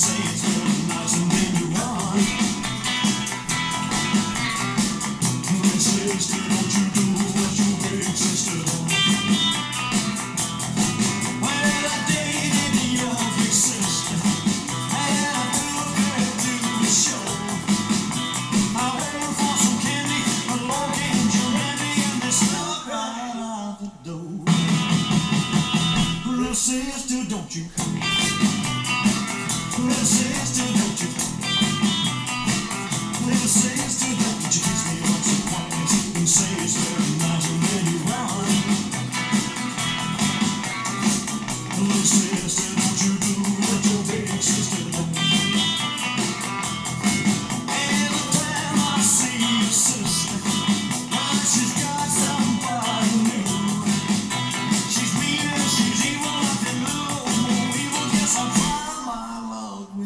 say it. Little sister, don't you? Little sister, don't you? Little sister, don't you kiss me once or twice and say it's very nice and then you run. Little sister.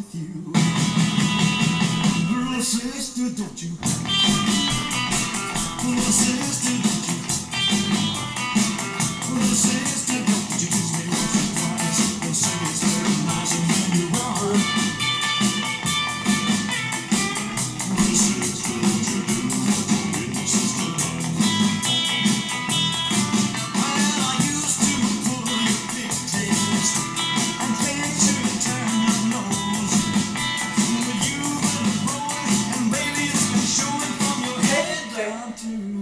with you. Little sister, don't you? Little sister, do.